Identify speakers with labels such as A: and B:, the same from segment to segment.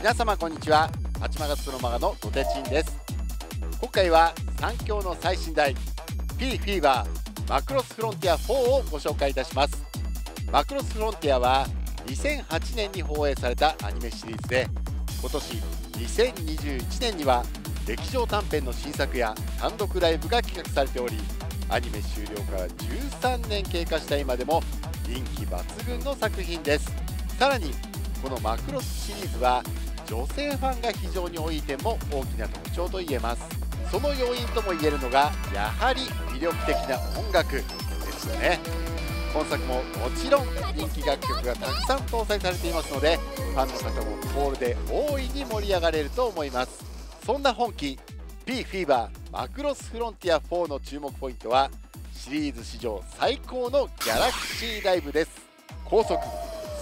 A: 皆様こんにちは。八幡勝のマガのドテチンです。今回は三強の最新台 P フィーバーマクロスフロンティア4をご紹介いたします。マクロスフロンティアは2008年に放映されたアニメシリーズで今年2021年には劇場短編の新作や単独ライブが企画されておりアニメ終了から13年経過した今でも人気抜群の作品です。さらにこのマクロスシリーズは女性ファンが非常に多い点も大きな特徴と言えます。その要因とも言えるのがやはり魅力的な音楽ですよね。今作ももちろん人気楽曲がたくさん搭載されていますのでファンの方もコールで大いに盛り上がれると思います。そんな本気 P フィーバーマクロスフロンティア4の注目ポイントはシリーズ史上最高のギャラクシーライブです。高速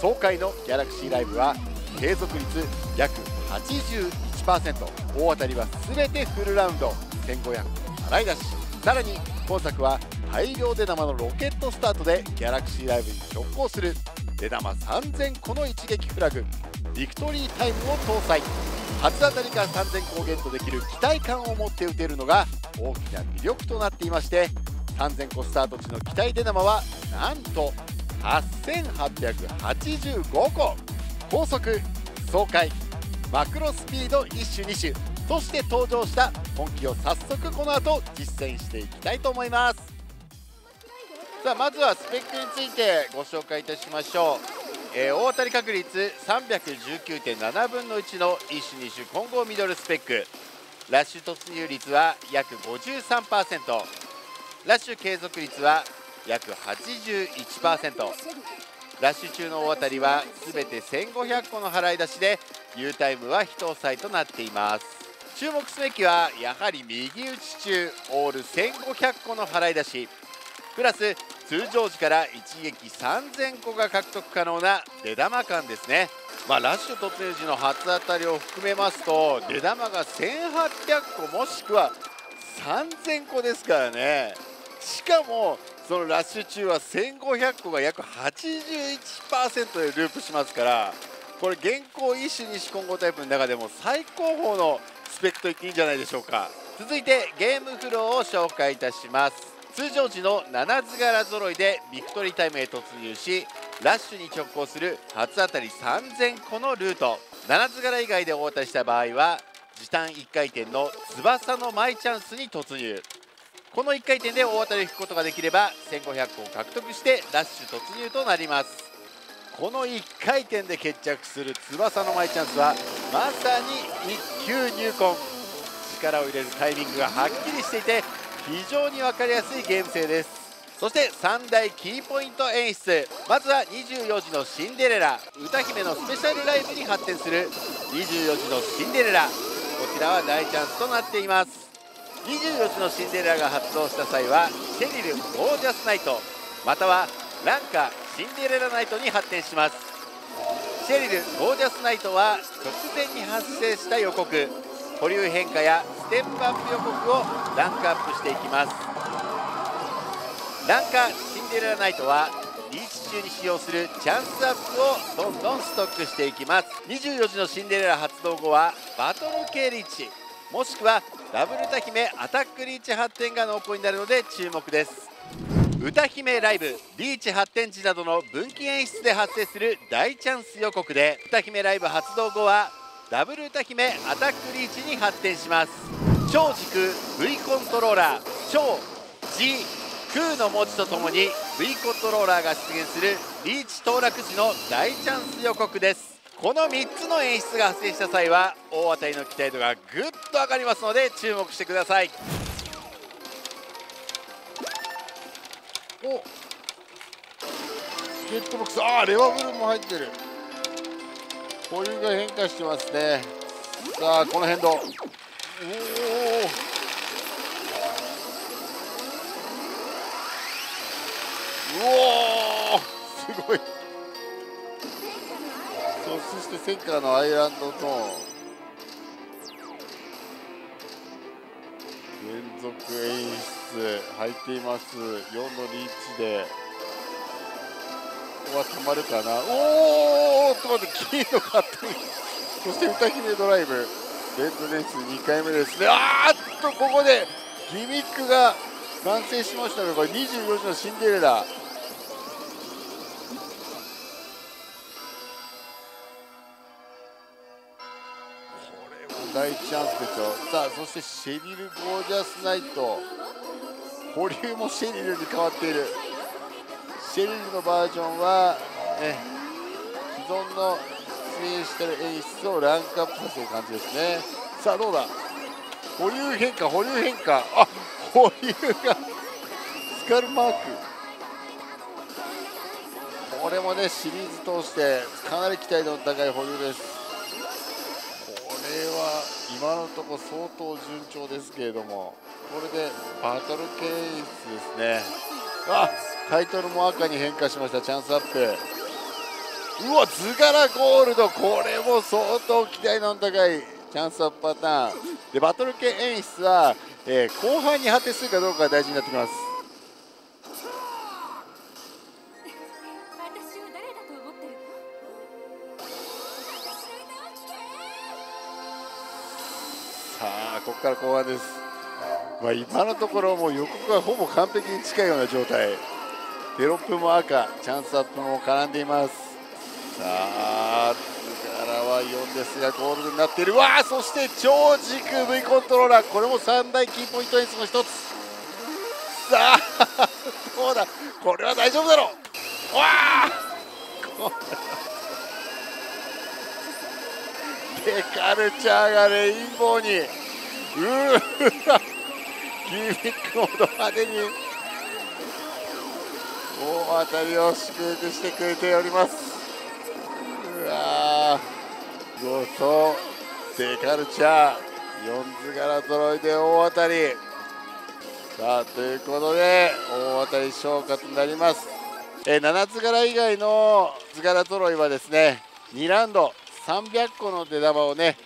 A: 爽快のギャラクシーライブは継続率約81%大当たりは全てフルラウンド。1500払い出し。さらに今作は大量出玉のロケットスタートでギャラクシーライブに直行する。出玉3000個の一撃フラグ。ビクトリータイムを搭載。初当たりから3000個をゲットできる期待感を持って打てるのが大きな魅力となっていまして3000個スタート時の期待出玉はなんと8885個。高速爽快マクロスピード1種2種そして登場した本気を早速この後実践していきたいと思います。さあまずはスペックについてご紹介いたしましょう、えー、大当たり確率319.7分の1の1種2種混合ミドルスペック。ラッシュ突入率は約53%ラッシュ継続率は約81%ラッシュ中の大当たりは全て1500個の払い出しで U タイムは非搭載となっています。注目すべきはやはり右打ち中オール1500個の払い出し。プラス通常時から一撃3000個が獲得可能な出玉感ですね。まあ、ラッシュ突入時の初当たりを含めますと出玉が1800個もしくは3000個ですからね。しかもそのラッシュ中は1500個が約81%でループしますからこれ現行一種二種混合タイプの中でも最高峰のスペックと言っていいんじゃないでしょうか。続いてゲームフローを紹介いたします。通常時の7図柄揃いでビクトリータイムへ突入しラッシュに直行する初当たり3000個のルート。7図柄以外でお渡しした場合は時短1回転の翼のマイチャンスに突入。この1回転で大当たりを引くことができれば1500個を獲得してダッシュ突入となります。この1回転で決着する翼のマイチャンスはまさに1級入魂。力を入れるタイミングがはっきりしていて非常に分かりやすいゲーム性です。そして3大キーポイント演出。まずは24時のシンデレラ。歌姫のスペシャルライブに発展する24時のシンデレラ。こちらは大チャンスとなっています。24時のシンデレラが発動した際はシェリルゴージャスナイトまたはランカシンデレラナイトに発展します。シェリルゴージャスナイトは直前に発生した予告保留変化やステップアップ予告をランクアップしていきます。ランカシンデレラナイトはリーチ中に使用するチャンスアップをどんどんストックしていきます。24時のシンデレラ発動後はバトル系リーチ。もしくはダブル歌姫アタックリーチ発展が濃厚になるので注目です。歌姫ライブリーチ発展時などの分岐演出で発生する大チャンス予告で歌姫ライブ発動後はダブル歌姫アタックリーチに発展します。超軸 V コントローラー超 G 空の文字とともに V コントローラーが出現するリーチ当落時の大チャンス予告です。この3つの演出が発生した際は大当たりの期待度がぐっと上がりますので注目してください。おスケットボックス。ああレバブルも入ってる。保有が変化してますね。さあこの変動。おおうおすごい。そしてセンターのアイランドと連続演出入っています4のリーチでここは止まるかな。おおっと待って金のカットそして歌姫ドライブ。レッドレース2回目ですね。あーっとここでギミックが完成しましたがこれ24時のシンデレラ。大チャンスですよさあそしてシェリル・ゴージャスナイト。保留もシェリルに変わっている。シェリルのバージョンは、ね、既存の出演してる演出をランクアップさせる感じですね。さあどうだ？保留変化保留変化。あ保留がスカルマーク。これもねシリーズ通してかなり期待度の高い保留です。今のところ相当順調ですけれどもこれでバトルケースですね。あタイトルも赤に変化しました。チャンスアップ。うわ図柄ゴールド。これも相当期待の高いチャンスアップパターン。でバトル系演出は、えー、後半に果てするかどうかが大事になってきますこから後半です、まあ、今のところもう予告はほぼ完璧に近いような状態。テロップも赤チャンスアップも絡んでいます。さあ津柄は4ですがゴールになっている。わあそして超軸 V コントローラー。これも3大キーポイント演出の1つ。さあ どうだ？これは大丈夫だろう。わあデカルチャーがレインボーに。ギミックほど派手に大当たりを祝福してくれております。うわー5デカルチャー4図柄揃いで大当たり。さあということで大当たり消化となります。え7図柄以外の図柄揃いはですね2ラウンド300個の出玉をね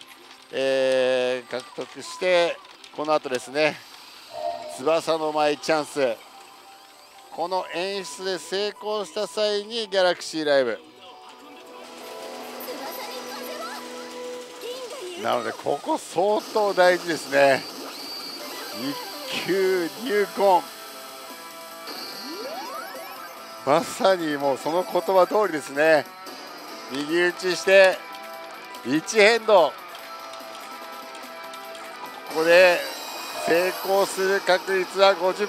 A: えー、獲得してこの後ですね翼の舞チャンス。この演出で成功した際にギャラクシーライブ。なのでここ相当大事ですね。1級入魂。まさにもうその言葉通りですね。右打ちして1変動。ここで成功する確率は50%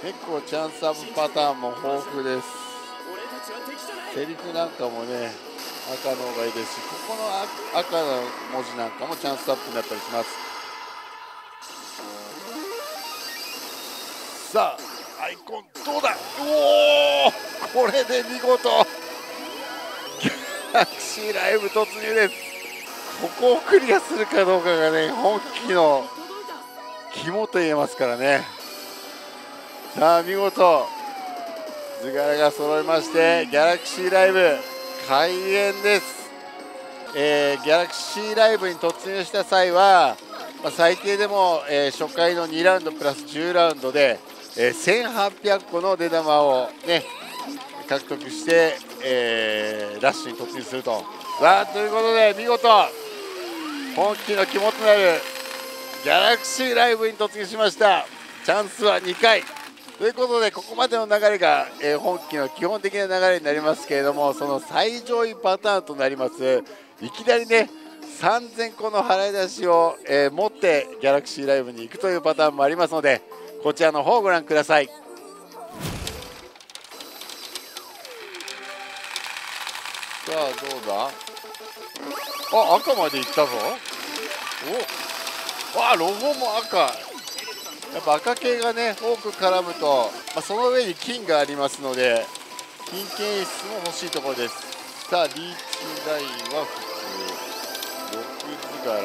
A: 結構チャンスアップパターンも豊富です。セリフなんかもね赤の方がいいですしここの赤の文字なんかもチャンスアップになったりします。さあアイコンどうだ？おおこれで見事。ギャラクシーライブ突入です。ここをクリアするかどうかがね本気の肝と言えますからねさあ見事図柄が揃いましてギャラクシーライブ開演です、えー、ギャラクシーライブに突入した際は、まあ、最低でも、えー、初回の2ラウンドプラス10ラウンドで、えー、1800個の出玉をね獲得して、えー、ラッシュに突入すると。さあということで見事本気の肝となるギャラクシーライブに突入しました。チャンスは2回。ということでここまでの流れが、えー、本気の基本的な流れになりますけれどもその最上位パターンとなります。いきなりね3000個の払い出しを、えー、持ってギャラクシーライブに行くというパターンもありますのでこちらの方をご覧ください。さあどうだ？あ赤までいったぞ。おわあロゴも赤。やっぱ赤系がね多く絡むと、まあ、その上に金がありますので金検出も欲しいところです。さあリーチラインは普通。6図柄。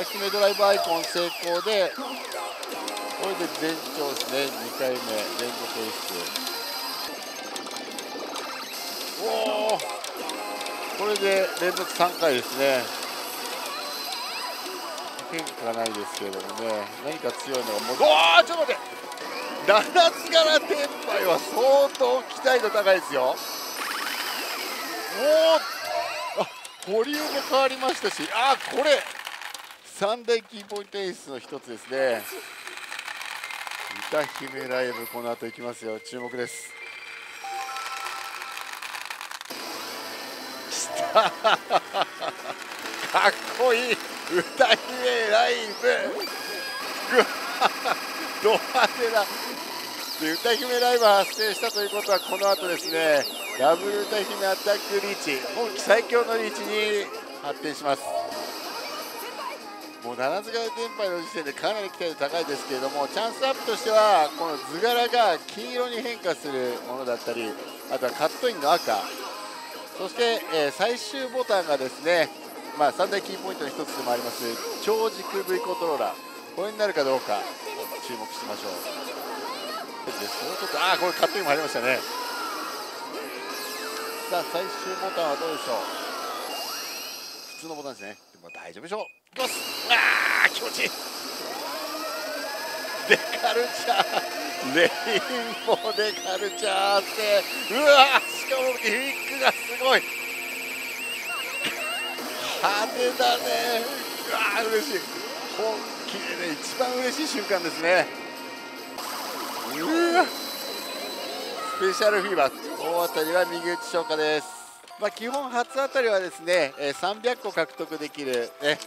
A: 2つ目ドライブアイコン成功でこれで全長ですね。2回目連続演出おおこれで連続3回ですね。変化ないですけれどもね何か強いのがもうおおちょっと待って。七つ柄天敗は相当期待度高いですよ。おおあ保留も変わりましたし。あこれ。三大キーポイント演出の一つですね。歌姫ライブこの後いきますよ。注目です。かっこいい。歌姫ライブ。ド派手だ。で歌姫ライブ発生したということはこの後ですねダブル歌姫アタックリーチ今季最強のリーチに発展します。もう七津川天杯の時点でかなり期待度高いですけれどもチャンスアップとしてはこの図柄が黄色に変化するものだったりあとはカットインの赤。そして、えー、最終ボタンがですね、まあ、3大キーポイントの1つでもあります超軸 V コントローラー。これになるかどうか注目しましょう。でもうちょっとああこれカットインも入りましたね。さあ最終ボタンはどうでしょう？普通のボタンですね。でも大丈夫でしょう。いきます。ああ気持ちいい。デカルチャー。レインボーデカルチャーって。うわしかもギミックがすごい。派手だね。うわ嬉しい。本気でね一番嬉しい瞬間ですね。うわ。スペシャルフィーバー大当たりは右打ち消化です。まあ、基本初当たりはですね300個獲得できる、ね、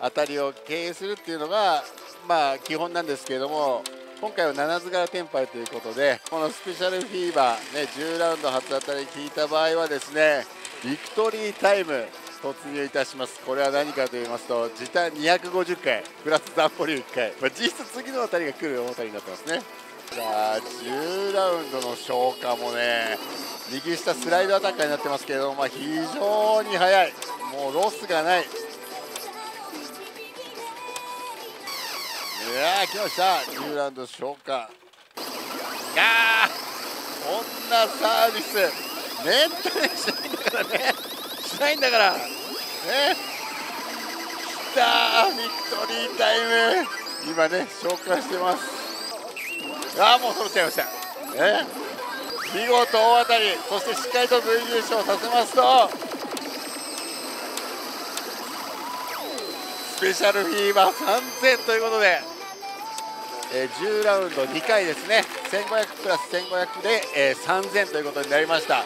A: 当たりを経営するっていうのがまあ基本なんですけれども今回は七津柄天杯ということでこのスペシャルフィーバー、ね、10ラウンド初当たり聞いた場合はですねビクトリータイム突入いたします。これは何かと言いますと時短250回プラスザンポリュー1回、まあ、実質次の当たりが来る大当たりになってますね。さあ10ラウンドの消化もね右下スライドアタッカーになってますけど、まあ、非常に速い。もうロスがない。いや来ました。10ラウンド消化。ああこんなサービスめったにしないんだからね。しないんだから。ね。きたビクトリータイム。今ね消化してます。ああもう揃っちゃいました。ね。見事大当たり。そしてしっかりと V 優勝させますと。スペシャルフィーバー3000ということで。えー、10ラウンド2回ですね。1500プラス1500で、えー、3000ということになりました。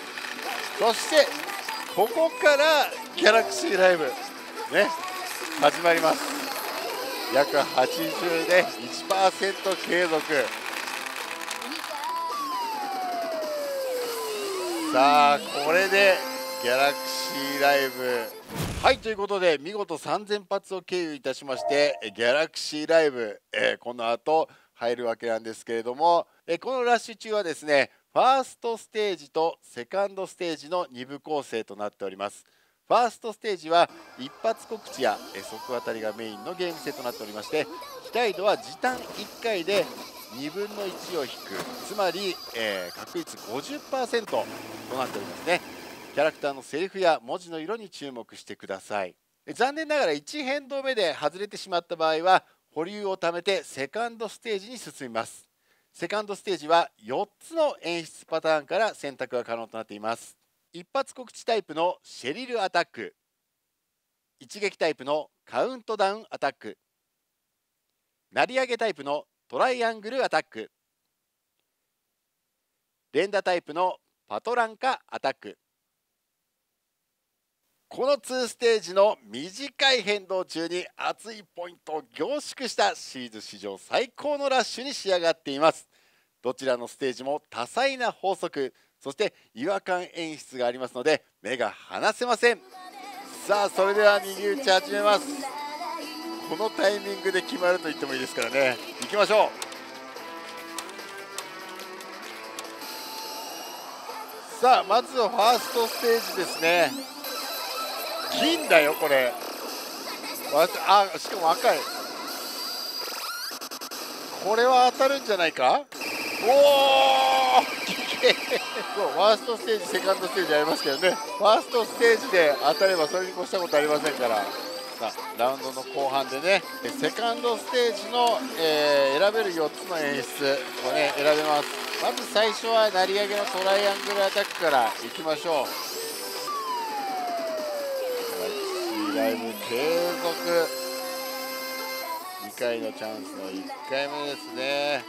A: そしてここからギャラクシーライブね始まります。約80で1%継続。さあこれでギャラクシーライブ。はいということで見事3000発を経由いたしましてギャラクシーライブ、えー、この後入るわけなんですけれども、えー、このラッシュ中はですねファーストステージとセカンドステージの2部構成となっております。ファーストステージは一発告知や即当たりがメインのゲーム性となっておりまして期待度は時短1回で2分の1を引く。つまり、えー、確率50%となっておりますね。キャラクターのセリフや文字の色に注目してください。残念ながら1変動目で外れてしまった場合は保留を貯めてセカンドステージに進みます。セカンドステージは4つの演出パターンから選択が可能となっています。一発告知タイプのシェリルアタック一撃タイプのカウントダウンアタック成り上げタイプのトライアングルアタック連打タイプのパトランカアタックこの2ステージの短い変動中に熱いポイントを凝縮したシーズ史上最高のラッシュに仕上がっています。どちらのステージも多彩な法則そして違和感演出がありますので目が離せません。さあそれでは右打ち始めます。このタイミングで決まると言ってもいいですからね。行きましょう。さあまずはファーストステージですね。金だよこれ。あしかも赤い。これは当たるんじゃないか？おおファーストステージセカンドステージありますけどね。ファーストステージで当たればそれに越したことありませんから。さラウンドの後半でね。セカンドステージの、えー、選べる4つの演出をね選べます。まず最初は成り上げのトライアングルアタックからいきましょう。ライブ継続2回のチャンスの1回目ですね。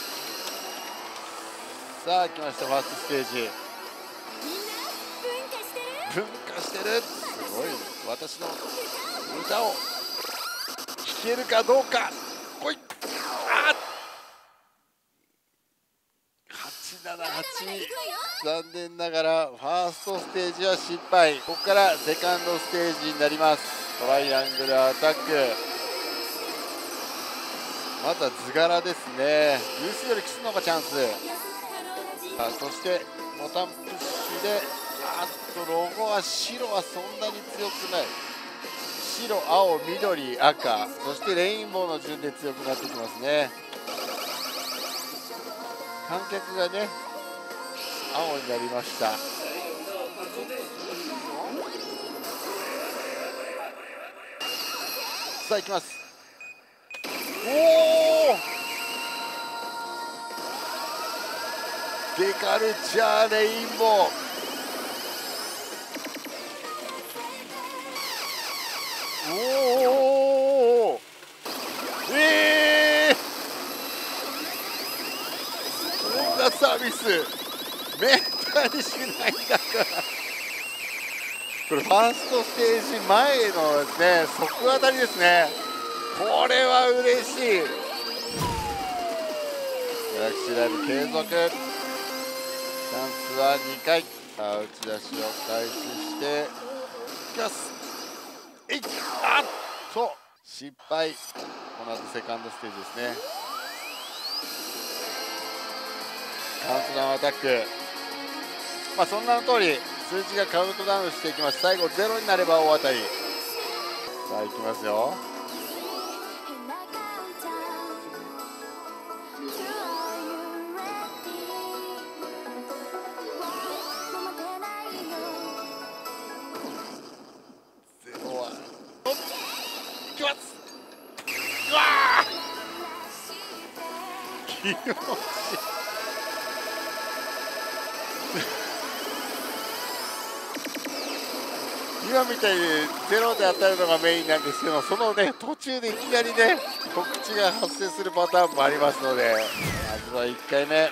A: さあ来ましたファーストステージ。分化してる。すごい私の歌を弾けるかどうか。来い。あ878残念ながらファーストステージは失敗。ここからセカンドステージになります。トライアングルアタック。まずは図柄ですね。ユースよりキスの方がチャンス。あそしてボタンプッシュであっとロゴは白はそんなに強くない。白青緑赤。そしてレインボーの順で強くなってきますね。観客がね青になりました。さあ行きます。おおデカルチャーレインボー。おおええー、こんなサービスめったにしないんだから。これファーストステージ前のですね即当たりですね。これは嬉しい。ギャラクシライブ継続。チャンスは2回。さあ打ち出しを開始して。いきますえいあっと。失敗。この後セカンドステージですね。カウントダウンアタック。まあそんなの通り。数字がカウントダウンしていきます。最後ゼロになれば大当たり。さあいきますよ。今みたいにゼロで当たるのがメインなんですけどそのね途中でいきなりね告知が発生するパターンもありますので。まずは1回目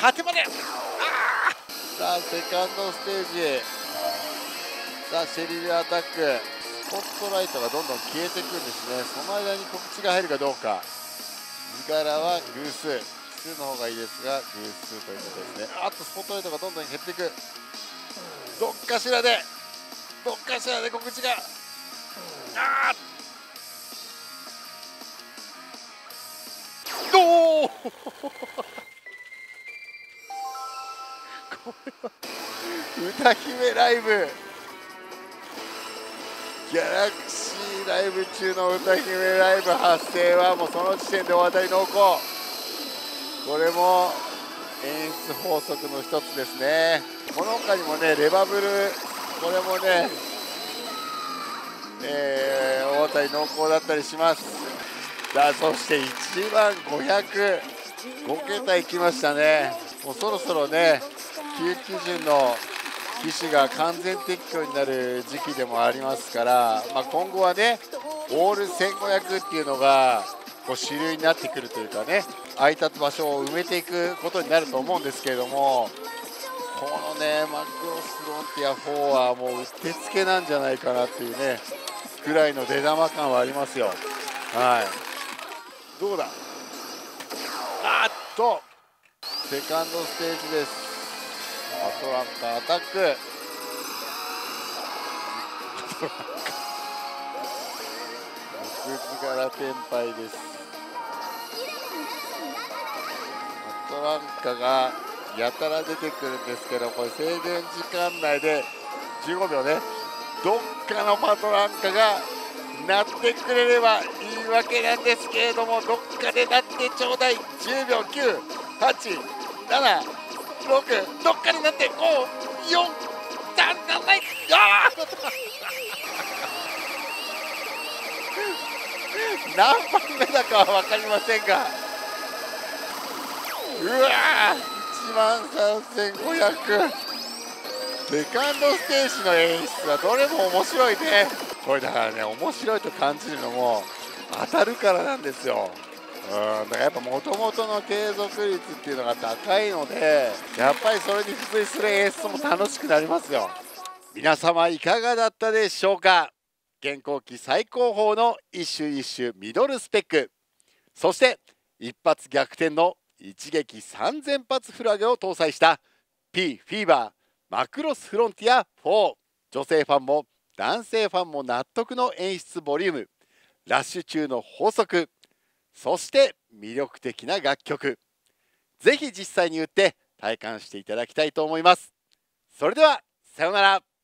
A: 果てまで。さあセカンドステージさあシェリルアタック。スポットライトがどんどん消えていくんですね。その間に告知が入るかどうか。図柄は偶数奇数の方がいいですが偶数ということですね。あとスポットライトがどんどん減っていく。どっかしらで。どっかしらで告知が。あおおこれは歌姫ライブ。ギャラクシーライブ中の歌姫ライブ発生はもうその時点でお渡り濃厚。これも演出法則の一つですね。この他にもねレバブルこれもねえー、大当たり濃厚だったりします。さあそして1万5005桁いきましたね。もうそろそろね旧基準の機種が完全撤去になる時期でもありますから、まあ、今後はねオール1500っていうのがこう主流になってくるというかね空いた場所を埋めていくことになると思うんですけれどもこのねマクロスロンティア4はもううってつけなんじゃないかなっていうねぐらいの出玉感はありますよ。はい。どうだ？あっとセカンドステージです。アトランタアタック。木柄天敗です。アトランカがやたら出てくるんですけどこれ制限時間内で15秒ね。どっかのパトランカが鳴ってくれればいいわけなんですけれどもどっかで鳴ってちょうだい。10秒987 6どっかになって5 4 3 7あ 何番目だかは分かりませんが。うわ万3500セカンドステージの演出はどれも面白いね。これだからね面白いと感じるのも当たるからなんですよ。うんだからやっぱもともとの継続率っていうのが高いのでやっぱりそれに付随する演出も楽しくなりますよ。皆様いかがだったでしょうか？現行機最高峰の一種一種ミドルスペック。そして一発逆転の一撃3000発フラグを搭載した P フィーバーマクロスフロンティア4女性ファンも男性ファンも納得の演出ボリューム。ラッシュ中の法則。そして魅力的な楽曲。ぜひ実際に打って体感していただきたいと思います。それではさようなら。